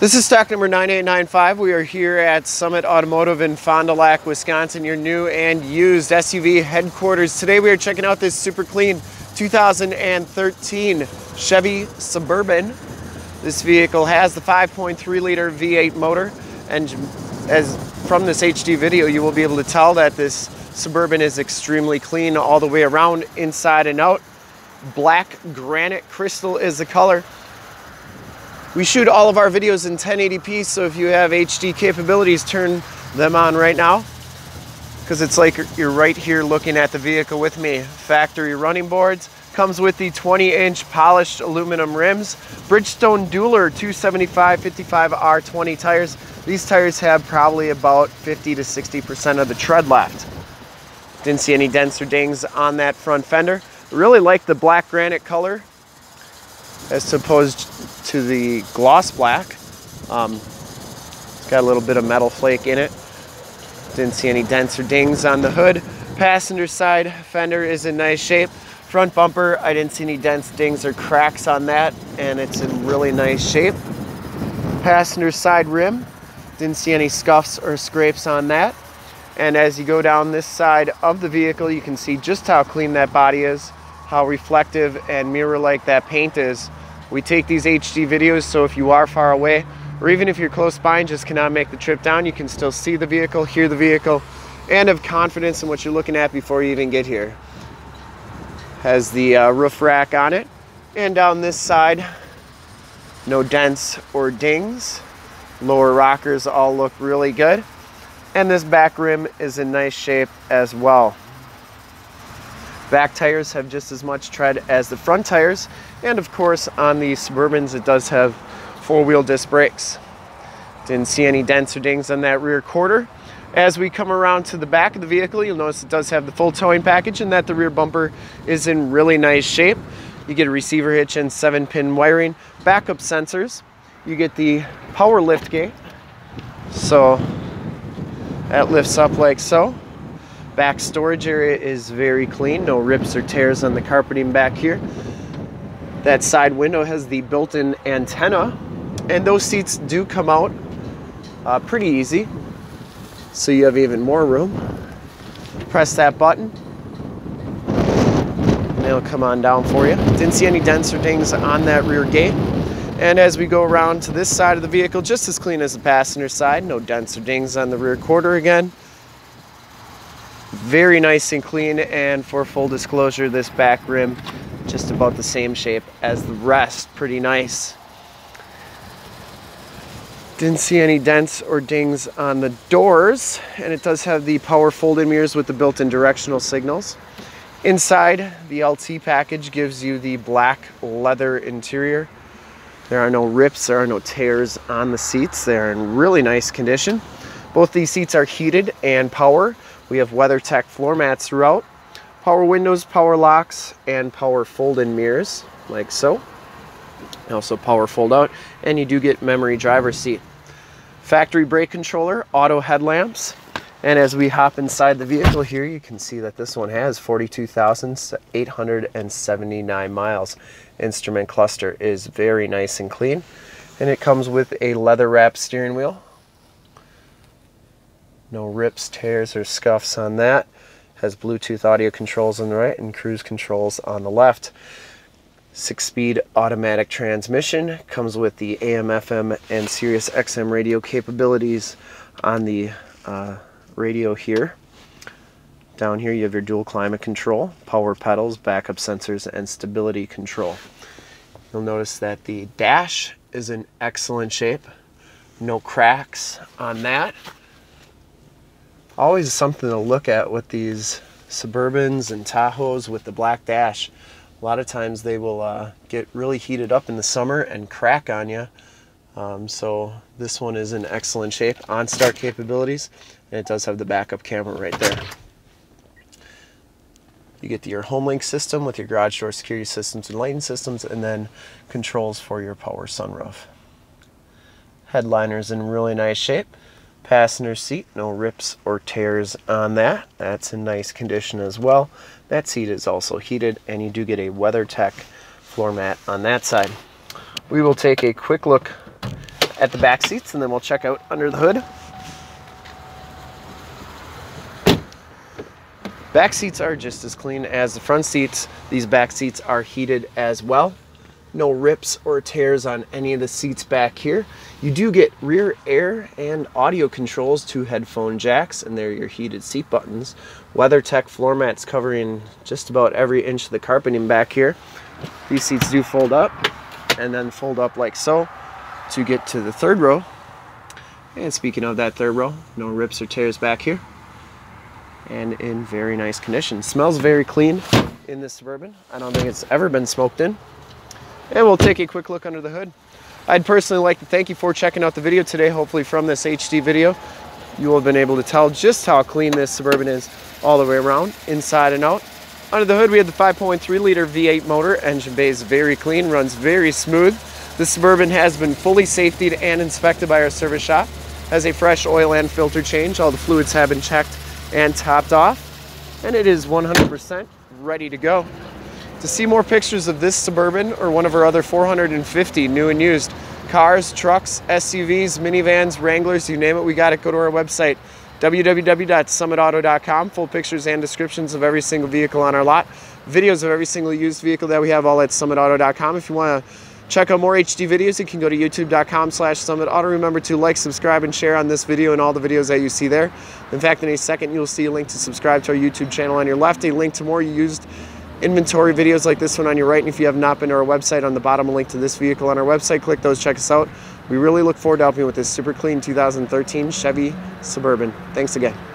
This is stock number 9895. We are here at Summit Automotive in Fond du Lac, Wisconsin, your new and used SUV headquarters. Today we are checking out this super clean 2013 Chevy Suburban. This vehicle has the 5.3 liter V8 motor and as from this HD video you will be able to tell that this Suburban is extremely clean all the way around inside and out. Black granite crystal is the color. We shoot all of our videos in 1080p, so if you have HD capabilities, turn them on right now. Because it's like you're right here looking at the vehicle with me. Factory running boards. Comes with the 20 inch polished aluminum rims. Bridgestone Dueler 275 55 R20 tires. These tires have probably about 50 to 60% of the tread left. Didn't see any dents or dings on that front fender. Really like the black granite color as opposed to the gloss black. Um, it's got a little bit of metal flake in it. Didn't see any dents or dings on the hood. Passenger side fender is in nice shape. Front bumper, I didn't see any dents, dings, or cracks on that, and it's in really nice shape. Passenger side rim, didn't see any scuffs or scrapes on that. And as you go down this side of the vehicle, you can see just how clean that body is, how reflective and mirror-like that paint is we take these HD videos so if you are far away or even if you're close by and just cannot make the trip down, you can still see the vehicle, hear the vehicle, and have confidence in what you're looking at before you even get here. Has the uh, roof rack on it. And down this side, no dents or dings. Lower rockers all look really good. And this back rim is in nice shape as well. Back tires have just as much tread as the front tires. And of course, on the Suburbans, it does have four-wheel disc brakes. Didn't see any dents or dings on that rear quarter. As we come around to the back of the vehicle, you'll notice it does have the full towing package and that the rear bumper is in really nice shape. You get a receiver hitch and seven pin wiring, backup sensors. You get the power lift gate. So that lifts up like so. Back storage area is very clean, no rips or tears on the carpeting back here. That side window has the built-in antenna, and those seats do come out uh, pretty easy, so you have even more room. Press that button, and it'll come on down for you. Didn't see any dents or dings on that rear gate. And as we go around to this side of the vehicle, just as clean as the passenger side, no dents or dings on the rear quarter again. Very nice and clean, and for full disclosure, this back rim just about the same shape as the rest. Pretty nice. Didn't see any dents or dings on the doors, and it does have the power folding mirrors with the built-in directional signals. Inside, the LT package gives you the black leather interior. There are no rips, there are no tears on the seats. They're in really nice condition. Both these seats are heated and power. We have WeatherTech floor mats throughout. Power windows, power locks, and power fold-in mirrors, like so. Also power fold out, and you do get memory driver seat. Factory brake controller, auto headlamps, and as we hop inside the vehicle here, you can see that this one has 42,879 miles. Instrument cluster is very nice and clean. And it comes with a leather wrapped steering wheel no rips, tears, or scuffs on that. Has Bluetooth audio controls on the right and cruise controls on the left. Six speed automatic transmission. Comes with the AM, FM, and Sirius XM radio capabilities on the uh, radio here. Down here you have your dual climate control, power pedals, backup sensors, and stability control. You'll notice that the dash is in excellent shape. No cracks on that always something to look at with these Suburbans and Tahoes with the black dash. A lot of times they will uh, get really heated up in the summer and crack on you. Um, so this one is in excellent shape. OnStar capabilities, and it does have the backup camera right there. You get your HomeLink system with your garage door security systems and lighting systems, and then controls for your power sunroof. Headliner's in really nice shape passenger seat no rips or tears on that that's in nice condition as well that seat is also heated and you do get a WeatherTech floor mat on that side we will take a quick look at the back seats and then we'll check out under the hood. Back seats are just as clean as the front seats. These back seats are heated as well. No rips or tears on any of the seats back here. You do get rear air and audio controls, two headphone jacks, and they're your heated seat buttons. WeatherTech floor mats covering just about every inch of the carpeting back here. These seats do fold up and then fold up like so to get to the third row. And speaking of that third row, no rips or tears back here and in very nice condition. Smells very clean in this Suburban. I don't think it's ever been smoked in. And we'll take a quick look under the hood. I'd personally like to thank you for checking out the video today. Hopefully from this HD video, you will have been able to tell just how clean this Suburban is all the way around, inside and out. Under the hood, we have the 5.3 liter V8 motor. Engine bay is very clean, runs very smooth. The Suburban has been fully safetied and inspected by our service shop. Has a fresh oil and filter change. All the fluids have been checked and topped off and it is 100% ready to go. To see more pictures of this Suburban or one of our other 450 new and used cars, trucks, SUVs, minivans, Wranglers, you name it, we got it. Go to our website, www.summitauto.com. Full pictures and descriptions of every single vehicle on our lot. Videos of every single used vehicle that we have all at summitauto.com. If you want to Check out more HD videos. You can go to youtube.com slash summit auto. Remember to like, subscribe, and share on this video and all the videos that you see there. In fact, in a second, you'll see a link to subscribe to our YouTube channel on your left, a link to more used inventory videos like this one on your right. And if you have not been to our website, on the bottom, a link to this vehicle on our website. Click those, check us out. We really look forward to helping you with this super clean 2013 Chevy Suburban. Thanks again.